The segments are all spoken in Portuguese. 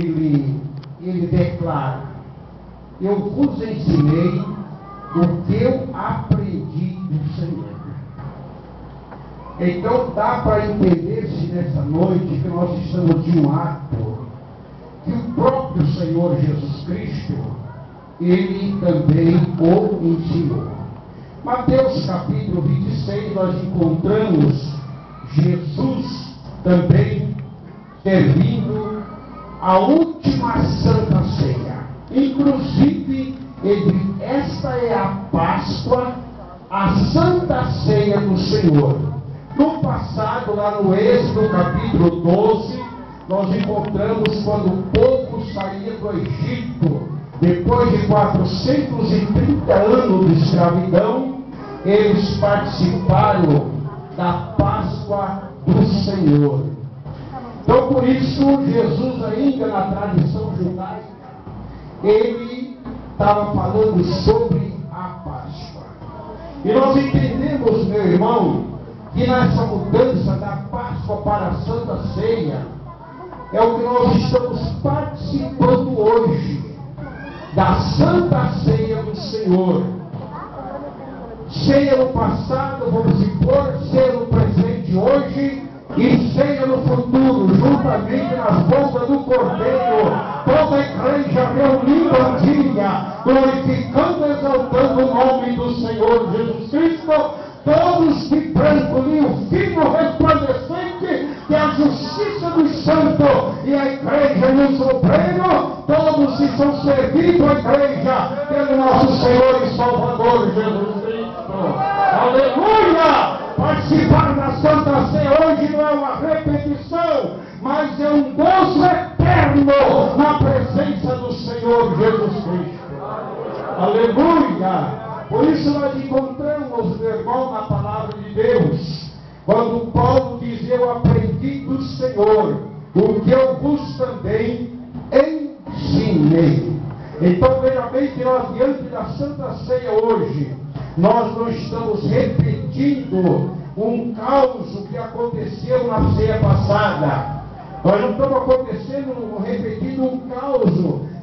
ele, ele declara: Eu vos ensinei o que eu aprendi do Senhor. Então dá para entender-se nessa noite que nós estamos de um ato que o próprio Senhor Jesus Cristo, ele também o ensinou. Mateus capítulo 26, nós encontramos Jesus também servindo a última Santa Ceia. Inclusive, ele, esta é a Páscoa, a Santa Ceia do Senhor. No passado, lá no Êxodo, capítulo 12, nós encontramos quando o povo saía do Egito, depois de 430 anos de escravidão, eles participaram da Páscoa do Senhor. Então, por isso, Jesus, ainda na tradição judaica, ele estava falando sobre a Páscoa. E nós entendemos, meu irmão, que nessa mudança da Páscoa para a Santa Ceia, é o que nós estamos participando hoje, da Santa Ceia do Senhor. Ceia no passado, vamos impor, ceia no presente hoje e ceia no futuro, juntamente nas bombas do Cordeiro, toda a igreja reunida dia, glorificando e exaltando o nome do Senhor Jesus Cristo, todos de branco, linho fino, resplandecente, que é a justiça do santo e a igreja no sobreno, todos que são servidos à igreja pelo nosso Senhor e Salvador Jesus Cristo. Aleluia! Participar é um gozo eterno na presença do Senhor Jesus Cristo. Aleluia! Por isso nós encontramos, meu irmão, na palavra de Deus, quando Paulo diz: Eu aprendi do Senhor, o que eu vos também ensinei. Então veja bem que nós, diante da Santa Ceia hoje, nós não estamos repetindo um caos que aconteceu na ceia passada. Nós não estamos acontecendo, repetindo um caos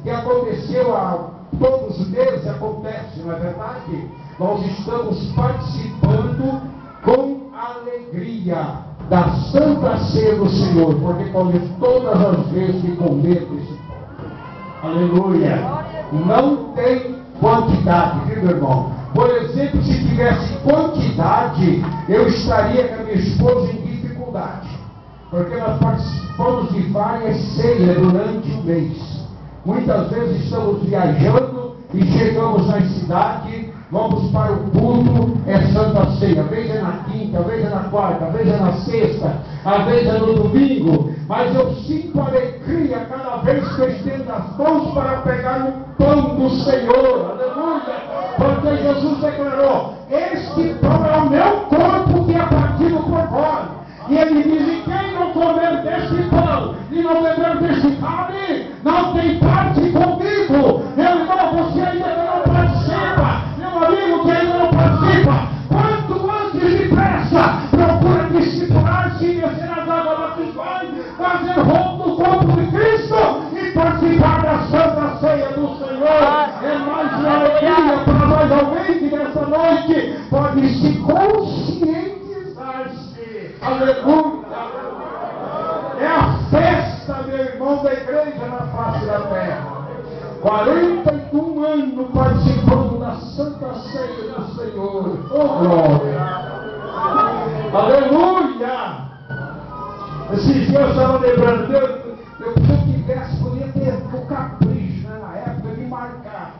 que aconteceu há todos os meses, acontece, não é verdade? Nós estamos participando com alegria da Santa Ceia do Senhor, porque comemos todas as vezes que comer desse pão. Aleluia! Não tem quantidade, viu, meu irmão? Por exemplo, se tivesse quantidade, eu estaria com a minha esposa em dificuldade. Porque nós participamos de várias ceias durante o mês. Muitas vezes estamos viajando e chegamos na cidade, vamos para o culto, é Santa Ceia. É na quinta, é na quarta, é na sexta, às vezes é no domingo. Mas eu sinto alegria cada vez que eu estendo as mãos para pegar o pão do Senhor. Aleluia! Porque Jesus declarou: da terra. 41 anos participando da Santa Ceia do Senhor. Oh, glória! Aleluia! Esses dias eu estava lembrando, eu, se eu tivesse, podia ter o capricho né, na época de marcar.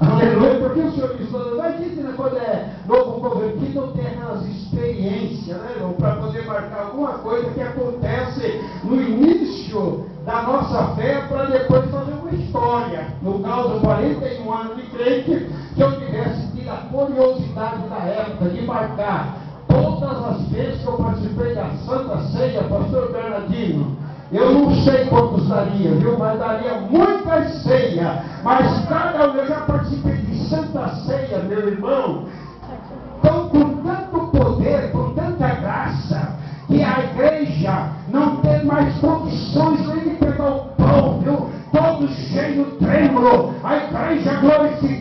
Aleluia, porque o Senhor diz, vai dizer né, quando é novo convertido, tem aquelas experiências, né, irmão, para poder marcar alguma coisa que acontece no início da nossa fé, para depois fazer uma história. No caso, 41 anos de crente, que eu tivesse tido a curiosidade da época de marcar todas as vezes que eu participei da Santa Ceia, pastor Bernardino. Eu não sei quantos daria, viu? Mas daria muita ceia. Mas cada um, eu já participei de Santa Ceia, meu irmão. Então, com tanto poder, com tanta graça, que a igreja não tem mais condições nem de pegar o pão orando cheio, trêmulo, a igreja glorificando, exaltando.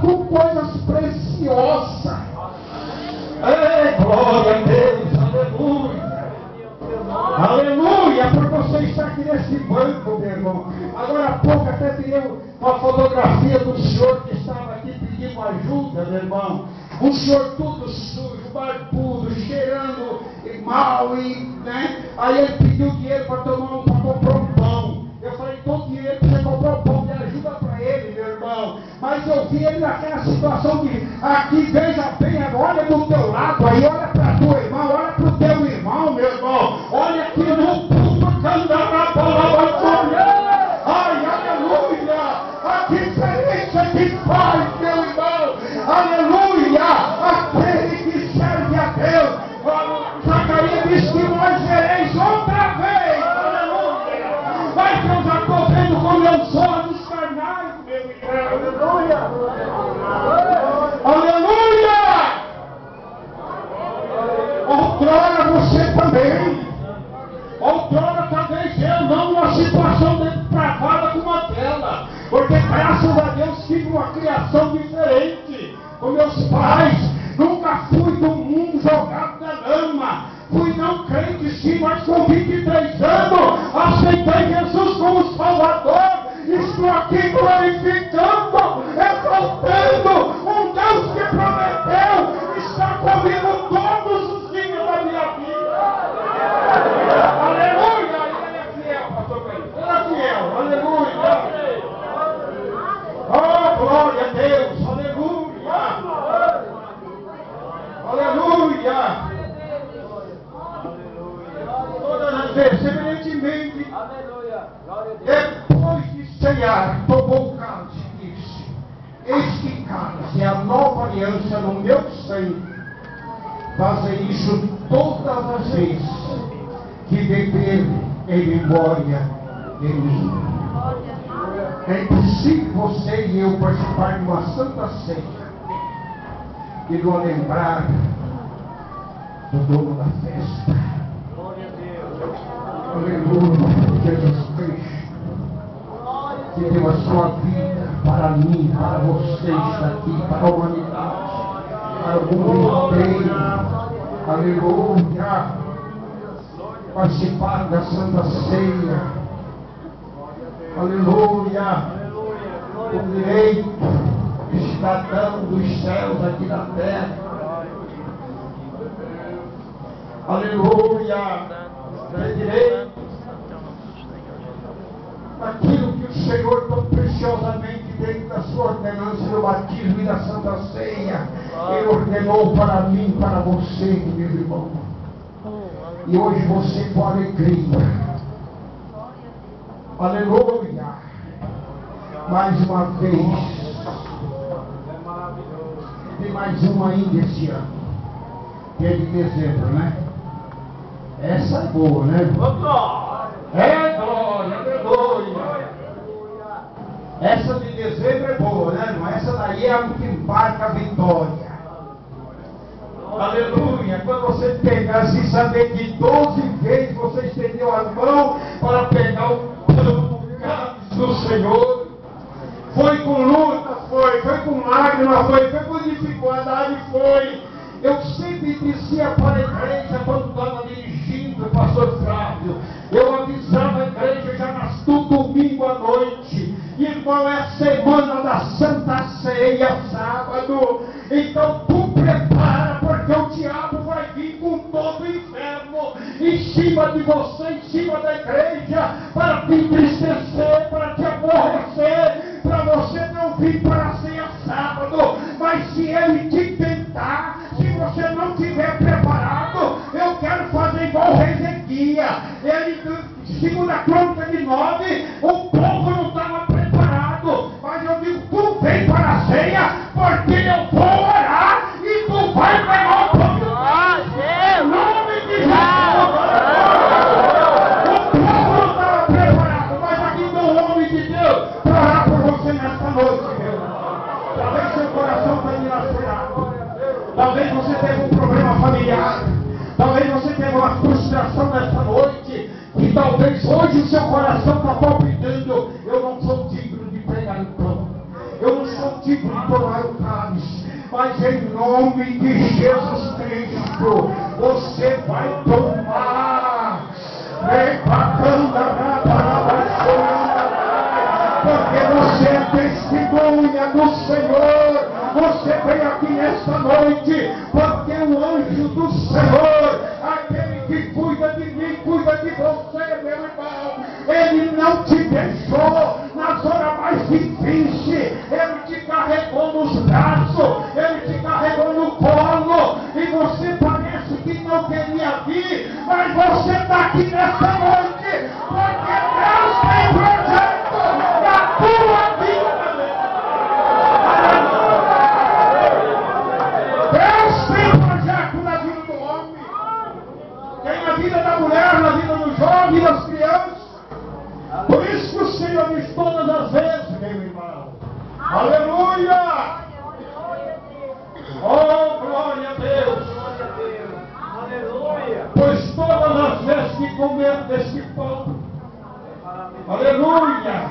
Com coisas preciosas. Glória a Deus, aleluia. Aleluia, por você estar aqui nesse banco, meu irmão. Agora há pouco até tirei uma fotografia do senhor que estava aqui pedindo ajuda, meu irmão. Um senhor todo sujo, barbudo, cheirando mal e, né? Aí ele pediu irmão. Mas eu vi ele naquela situação de aqui, veja bem, olha do teu lado aí, olha para tua irmã, olha para o teu irmão, meu irmão. Olha aqui no cantando palavra Ai, aleluia! A diferença que faz, meu irmão. Aleluia! Aquele que serve a Deus. Zacarias disse que nós vereis outra vez. Aleluia! Mas eu já estou vendo como eu sou Aleluia! Outrora você também. Outrora talvez eu não uma situação depravada como aquela. Porque graças a Deus tive uma criação diferente com meus pais. Nunca fui do mundo jogado na lama. Fui não crente sim, mas com 23 anos aceitei Jesus como Salvador. Estou aqui glorificando, exaltando um Deus que prometeu estar comigo todos os dias da minha vida. Aleluia! Ele é fiel, pastor Pedro. Ele é fiel. Aleluia! Oh, glória a Deus! Aleluia! Aleluia! Todas as vezes, semelhantemente, depois de cear, tomou o cálice e disse: É a nova aliança no meu sangue. Fazer isso todas as vezes que beber em memória de mim. É impossível você e eu participar de uma santa ceia e não lembrar do dono da festa. Aleluia, Jesus Cristo. Que deu a sua vida para mim, para você está aqui, para a humanidade, para o mundo inteiro. Aleluia. Participar da Santa Ceia. Aleluia. O direito de cidadão dos céus aqui na terra. Aleluia. Tem direito aquilo que o Senhor tão preciosamente dentro da sua ordenança do batismo e da Santa Ceia, Ele ordenou para mim, para você, meu irmão. E hoje você com alegria. Aleluia. Mais uma vez. Tem mais uma ainda esse ano. Que é de dezembro, né? Essa é boa, né? É glória, aleluia. Essa de dezembro é boa, né? irmão? Essa daí é a que embarca a vitória. Aleluia. Quando você pegar assim, saber que 12 vezes você estendeu a mão em cima de você, em cima da igreja, o seu coração está palpitando. Eu não sou digno de pregar o pão. Eu não sou digno de tomar o cálice. Mas em nome de Jesus Cristo, você vai tomar. Vem porque você é testemunha do Senhor. Você vem aqui nesta noite, não te deixou nas horas mais difíceis. Ele te carregou nos braços, ele te carregou no colo. E você parece que não queria vir, mas você está aqui nesta Diz todas as vezes, meu irmão. Aleluia! Oh, glória a Deus! Pois todas as vezes que comer deste pão, aleluia!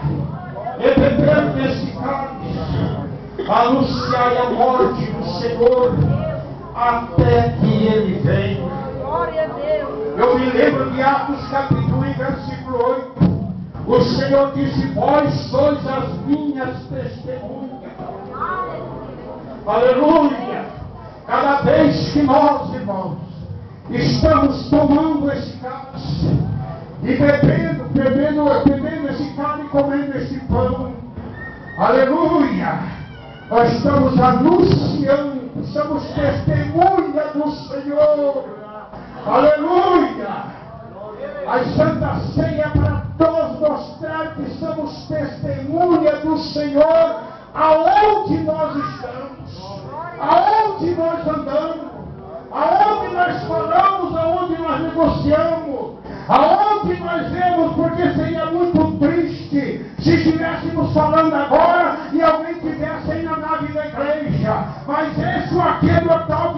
E beber deste cálice, anunciai a morte do Senhor até que ele venha. Glória a Deus. Eu me lembro de Atos capítulo 1, versículo 8. O Senhor disse: Vós sois as minhas testemunhas. Aleluia! Cada vez que nós, irmãos, estamos tomando esse cálice e bebendo, bebendo, bebendo esse cálice e comendo esse pão, aleluia! Nós estamos anunciando, somos testemunha do Senhor. Aleluia! A ou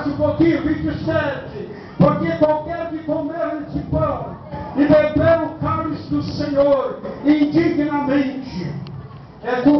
depressa um pouquinho, 27. Porque qualquer que comer esse pão e beber o cálice do Senhor indignamente é culpado